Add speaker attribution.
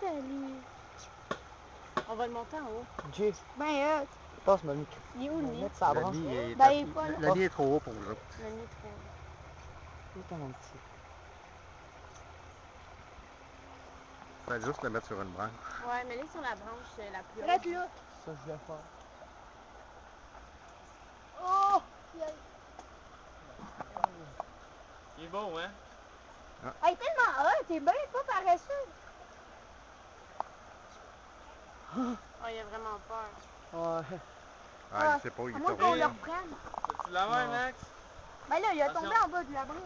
Speaker 1: Salut. On va le monter en haut.
Speaker 2: Jay,
Speaker 1: Ben, euh,
Speaker 2: passe-moi le micro.
Speaker 1: il est où le nid?
Speaker 3: Le
Speaker 2: branche.
Speaker 3: nid est,
Speaker 1: Ben, il est pas là.
Speaker 3: le nid est trop haut pour vous autres.
Speaker 1: Le nid trop.
Speaker 2: Petit.
Speaker 3: Faites juste le mettre sur une branche.
Speaker 1: Ouais, mais là, sur la branche euh, la plus haute.
Speaker 4: Arrête là.
Speaker 2: Ça, je vais faire.
Speaker 4: Oh!
Speaker 5: Il est beau, hein?
Speaker 4: Hey, tellement hot, t'es bien pas paresseux.
Speaker 1: Oh, il a vraiment peur.
Speaker 2: Ouais.
Speaker 3: Ah, il sait pas, il est
Speaker 4: moins
Speaker 3: trop
Speaker 4: qu'on le reprenne.
Speaker 5: Tu la main. Max?
Speaker 4: Ben là, il a
Speaker 5: Attention.
Speaker 4: tombé en bas de la branche.